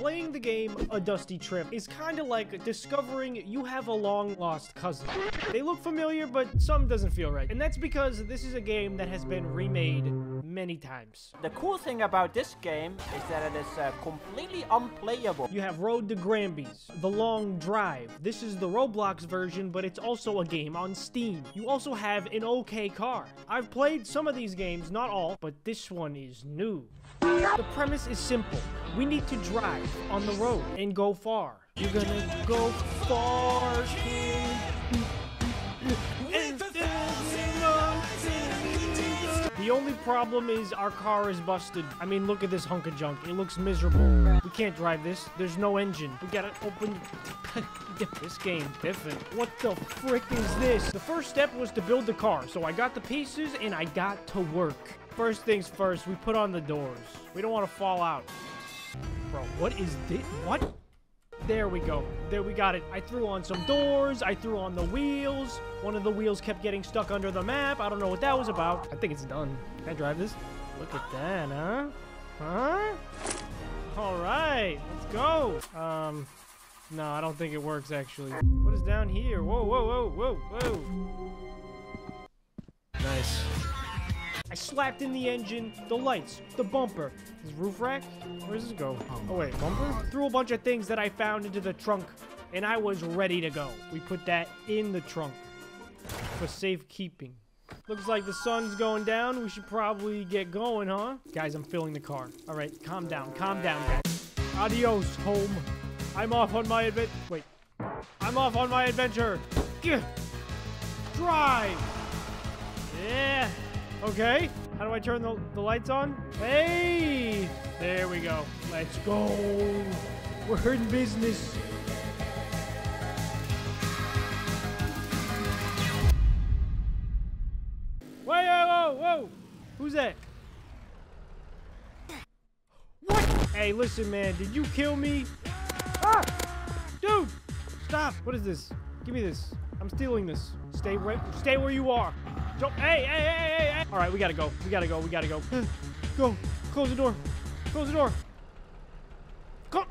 Playing the game A Dusty Trip is kind of like discovering you have a long lost cousin. They look familiar, but something doesn't feel right. And that's because this is a game that has been remade many times. The cool thing about this game is that it is uh, completely unplayable. You have Road to Gramby's, The Long Drive. This is the Roblox version, but it's also a game on Steam. You also have an OK car. I've played some of these games, not all, but this one is new. The premise is simple. We need to drive on the road and go far. You're gonna go far, kid. The only problem is our car is busted. I mean, look at this hunk of junk. It looks miserable. We can't drive this. There's no engine. We gotta open... this game's different. What the frick is this? The first step was to build the car. So I got the pieces and I got to work. First things first, we put on the doors. We don't want to fall out. Bro, what is this? What? There we go. There we got it. I threw on some doors. I threw on the wheels. One of the wheels kept getting stuck under the map. I don't know what that was about. I think it's done. Can I drive this? Look at that, huh? Huh? All right, let's go. Um, no, I don't think it works, actually. What is down here? Whoa, whoa, whoa, whoa, whoa. I slapped in the engine, the lights, the bumper. This roof rack? Where does this go? Oh, wait, bumper? Threw a bunch of things that I found into the trunk, and I was ready to go. We put that in the trunk for safekeeping. Looks like the sun's going down. We should probably get going, huh? Guys, I'm filling the car. All right, calm down, calm down, guys. Adios, home. I'm off on my adventure. Wait. I'm off on my adventure. Gah. Drive. Yeah. Okay. How do I turn the, the lights on? Hey! There we go. Let's go. We're in business. Whoa, whoa, whoa, whoa. Who's that? What? Hey, listen, man. Did you kill me? Ah! Dude! Stop. What is this? Give me this. I'm stealing this. Stay right. Stay where you are. Don't. Hey, hey, hey, hey, hey. All right, we gotta go. We gotta go. We gotta go. Go. Close the door. Close the door. Close.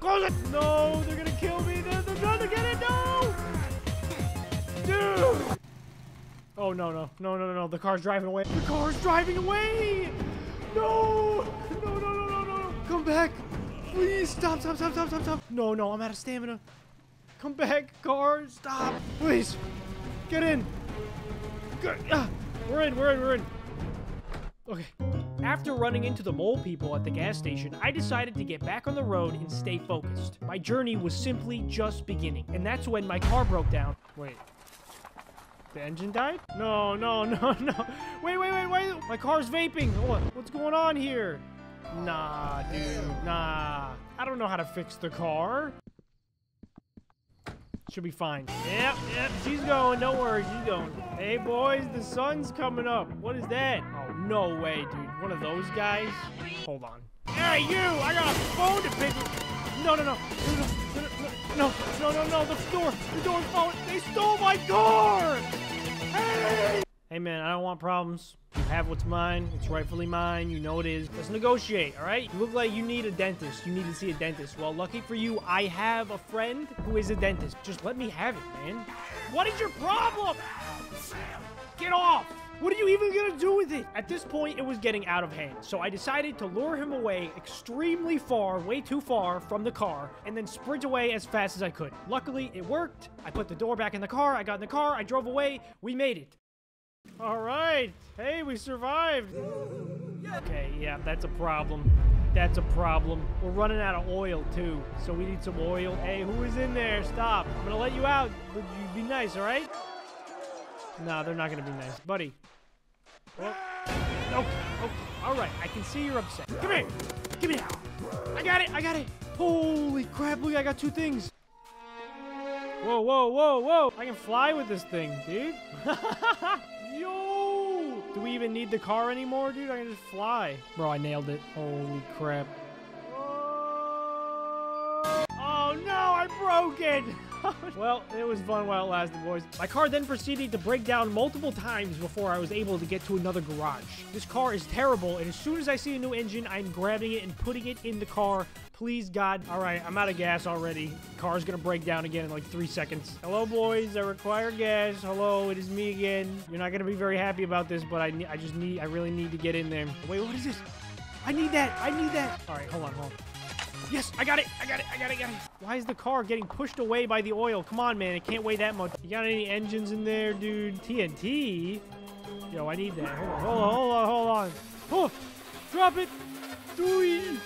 Close it. No, they're gonna kill me. They're, they're to get it. No. Dude. Oh no no no no no! The car's driving away. The car's driving away. No no no no no no! Come back. Please stop stop stop stop stop stop. No no! I'm out of stamina. Come back, car. Stop. Please. Get in. Good. Ah, we're in, we're in, we're in. Okay. After running into the mole people at the gas station, I decided to get back on the road and stay focused. My journey was simply just beginning, and that's when my car broke down. Wait. The engine died? No, no, no, no. Wait, wait, wait, wait. My car's vaping. What? What's going on here? Nah, dude. Nah. I don't know how to fix the car. Should be fine. Yep, yep, she's going. Don't worry, she's going. Hey, boys, the sun's coming up. What is that? Oh, no way, dude. One of those guys? Hold on. Hey, you! I got a phone to pick up. No, no, no. No, no, no, no, no, the door. The door's falling. They stole my car! Hey! Man, I don't want problems. You have what's mine. It's rightfully mine. You know it is. Let's negotiate, all right? You look like you need a dentist. You need to see a dentist. Well, lucky for you, I have a friend who is a dentist. Just let me have it, man. What is your problem? Get off! What are you even gonna do with it? At this point, it was getting out of hand, so I decided to lure him away extremely far, way too far from the car, and then sprint away as fast as I could. Luckily, it worked. I put the door back in the car, I got in the car, I drove away, we made it. All right. Hey, we survived. Okay, yeah, that's a problem. That's a problem. We're running out of oil, too, so we need some oil. Hey, who is in there? Stop. I'm gonna let you out, but you be nice, all right? Nah, they're not gonna be nice. Buddy. Well, okay, okay. All right, I can see you're upset. Come here. Give me that. I got it, I got it. Holy crap, look, I got two things. Whoa, whoa, whoa, whoa. I can fly with this thing, dude. Yo! Do we even need the car anymore, dude? I can just fly. Bro, I nailed it. Holy crap. Oh no, I broke it! well, it was fun while it lasted, boys. My car then proceeded to break down multiple times before I was able to get to another garage. This car is terrible, and as soon as I see a new engine, I'm grabbing it and putting it in the car Please, God. All right, I'm out of gas already. Car's gonna break down again in like three seconds. Hello, boys. I require gas. Hello, it is me again. You're not gonna be very happy about this, but I, I just need, I really need to get in there. Wait, what is this? I need that. I need that. All right, hold on, hold on. Yes, I got it. I got it. I got it. I got it. Why is the car getting pushed away by the oil? Come on, man. It can't weigh that much. You got any engines in there, dude? TNT? Yo, I need that. Hold on. Hold on. Hold on. Hold on. Oh, drop it. Dooey.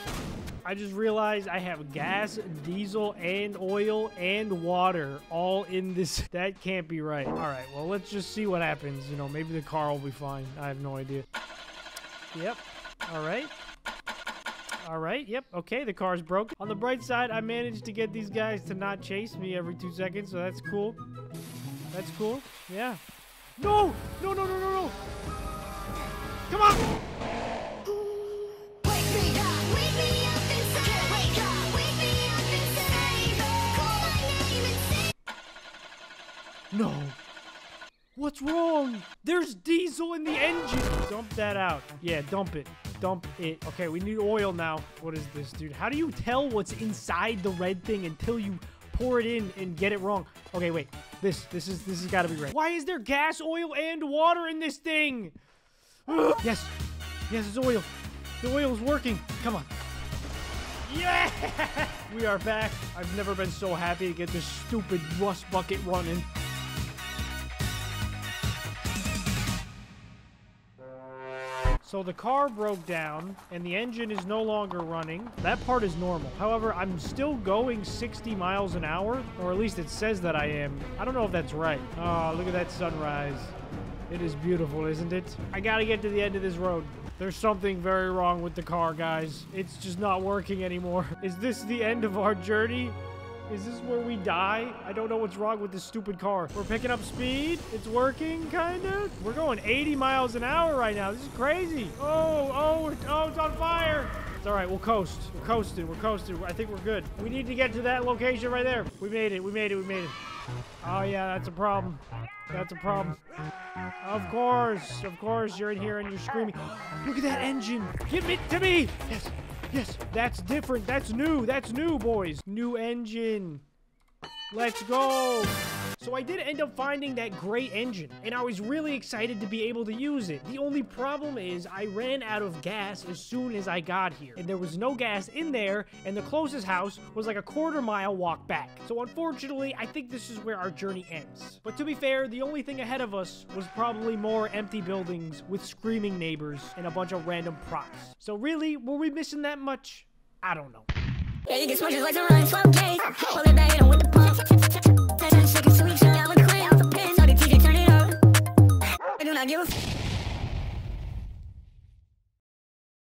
I just realized I have gas, diesel, and oil and water all in this. That can't be right. All right. Well, let's just see what happens. You know, maybe the car will be fine. I have no idea. Yep. All right. All right, yep, okay, the car's broken. On the bright side, I managed to get these guys to not chase me every two seconds, so that's cool. That's cool, yeah. No! No, no, no, no, no! Come on! Wake me up, wake me up inside. Wake up, wake me up inside. Call my name and say. No. What's wrong? There's diesel in the engine. Dump that out. Yeah, dump it. Dump it. Okay, we need oil now. What is this, dude? How do you tell what's inside the red thing until you pour it in and get it wrong? Okay, wait. This, this is, this has got to be right. Why is there gas, oil, and water in this thing? yes. Yes, it's oil. The oil is working. Come on. Yeah! We are back. I've never been so happy to get this stupid rust bucket running. So the car broke down and the engine is no longer running. That part is normal. However, I'm still going 60 miles an hour, or at least it says that I am. I don't know if that's right. Oh, look at that sunrise. It is beautiful, isn't it? I gotta get to the end of this road. There's something very wrong with the car, guys. It's just not working anymore. Is this the end of our journey? Is this where we die? I don't know what's wrong with this stupid car. We're picking up speed. It's working, kind of. We're going 80 miles an hour right now. This is crazy. Oh, oh, oh, it's on fire. It's all right. We'll coast. We're coasting. We're coasting. I think we're good. We need to get to that location right there. We made it. We made it. We made it. Oh, yeah, that's a problem. That's a problem. Of course. Of course. You're in here and you're screaming. Look at that engine. Give it to me. Yes. Yes. That's different. That's new. That's new, boys. New engine. Let's go. So I did end up finding that great engine, and I was really excited to be able to use it. The only problem is I ran out of gas as soon as I got here, and there was no gas in there, and the closest house was like a quarter mile walk back. So unfortunately, I think this is where our journey ends. But to be fair, the only thing ahead of us was probably more empty buildings with screaming neighbors and a bunch of random props. So really, were we missing that much? I don't know. Yeah, you can